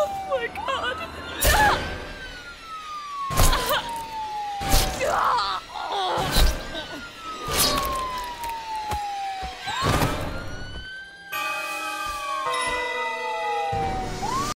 Oh my god!